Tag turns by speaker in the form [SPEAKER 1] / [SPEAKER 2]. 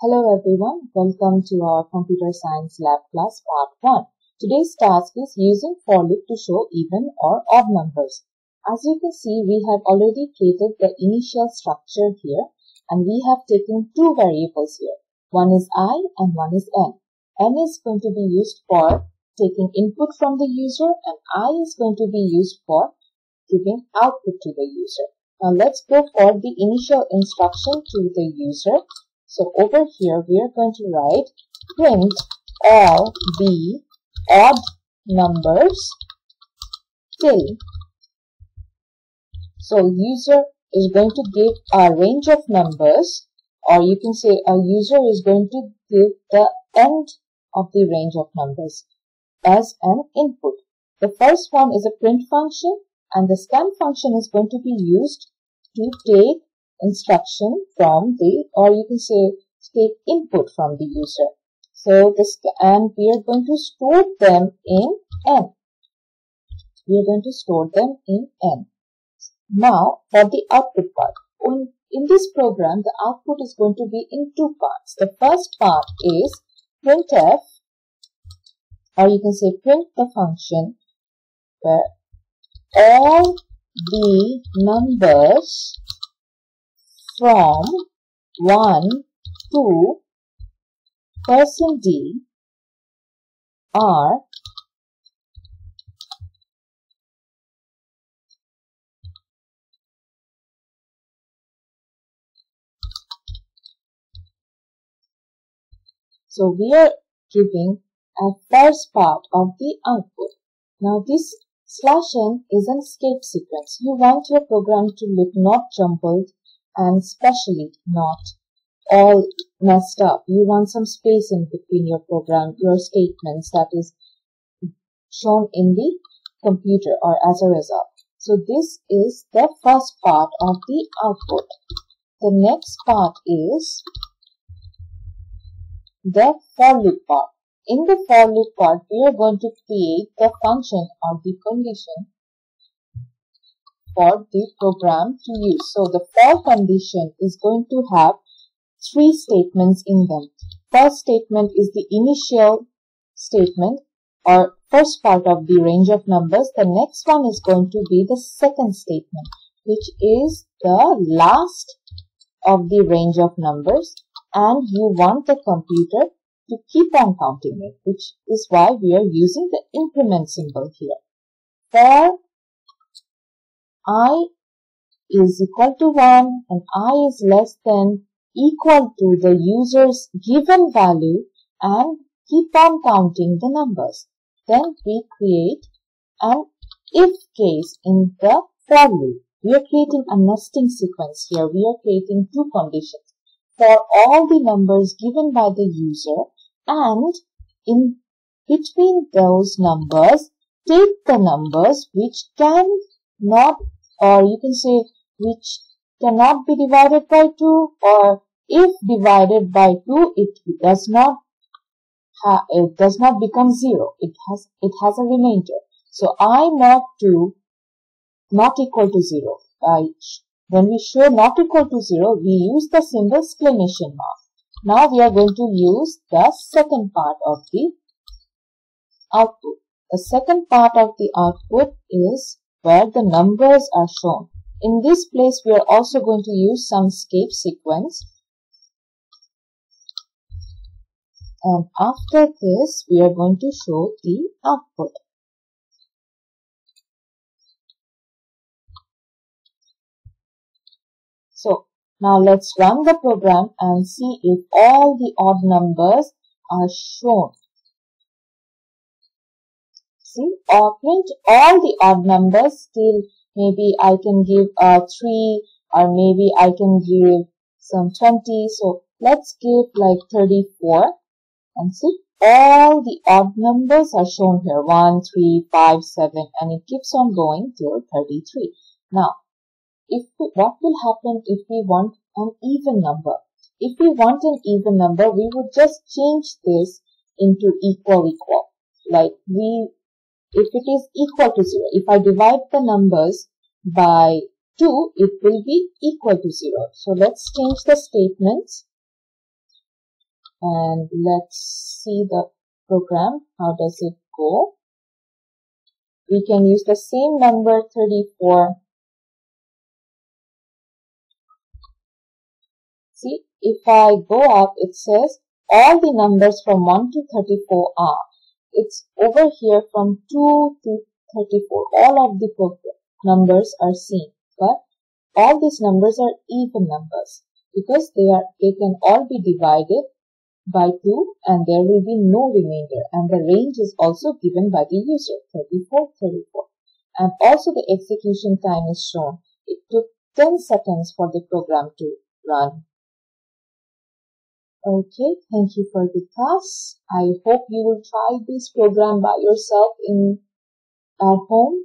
[SPEAKER 1] Hello everyone, welcome to our Computer Science Lab class part 1. Today's task is using for loop to show even or odd numbers. As you can see, we have already created the initial structure here and we have taken two variables here. One is i and one is n. n is going to be used for taking input from the user and i is going to be used for giving output to the user. Now let's go for the initial instruction to the user. So over here we are going to write print all the odd numbers till. So user is going to give a range of numbers or you can say a user is going to give the end of the range of numbers as an input. The first one is a print function and the scan function is going to be used to take instruction from the or you can say take input from the user. So this and we are going to store them in n. We are going to store them in n. Now for the output part. In, in this program the output is going to be in two parts. The first part is printf or you can say print the function where all the numbers from 1 to percent D are So we are giving a first part of the output. Now this Slash n is an escape sequence. You want your program to look not jumbled and especially not all messed up. You want some space in between your program, your statements that is shown in the computer or as a result. So this is the first part of the output. The next part is the for loop part. In the for loop part, we are going to create the function or the condition for the program to use. So the for condition is going to have three statements in them. First statement is the initial statement or first part of the range of numbers. The next one is going to be the second statement, which is the last of the range of numbers. And you want the computer to keep on counting it, which is why we are using the increment symbol here. For i is equal to 1 and i is less than equal to the user's given value and keep on counting the numbers. Then we create an if case in the for loop. We are creating a nesting sequence here. We are creating two conditions. For all the numbers given by the user and in between those numbers take the numbers which can not or you can say which cannot be divided by 2 or if divided by 2 it does not it does not become 0 it has it has a remainder. So i not 2 not equal to 0 uh, when we show not equal to 0 we use the symbol exclamation mark. Now we are going to use the second part of the output. The second part of the output is where the numbers are shown. In this place, we are also going to use some escape sequence. And after this, we are going to show the output. So, now let's run the program and see if all the odd numbers are shown. See, or print all the odd numbers till maybe I can give a 3 or maybe I can give some 20. So let's give like 34 and see all the odd numbers are shown here 1, 3, 5, 7 and it keeps on going till 33. Now if we, what will happen if we want an even number? If we want an even number, we would just change this into equal equal. Like we, if it is equal to 0, if I divide the numbers by 2, it will be equal to 0. So let's change the statements and let's see the program. How does it go? We can use the same number 34. See, if I go up, it says all the numbers from 1 to 34 are. It's over here from 2 to 34. All of the numbers are seen, but all these numbers are even numbers because they are they can all be divided by 2 and there will be no remainder. And the range is also given by the user 34 34 and also the execution time is shown. It took 10 seconds for the program to run okay thank you for the class i hope you will try this program by yourself in at home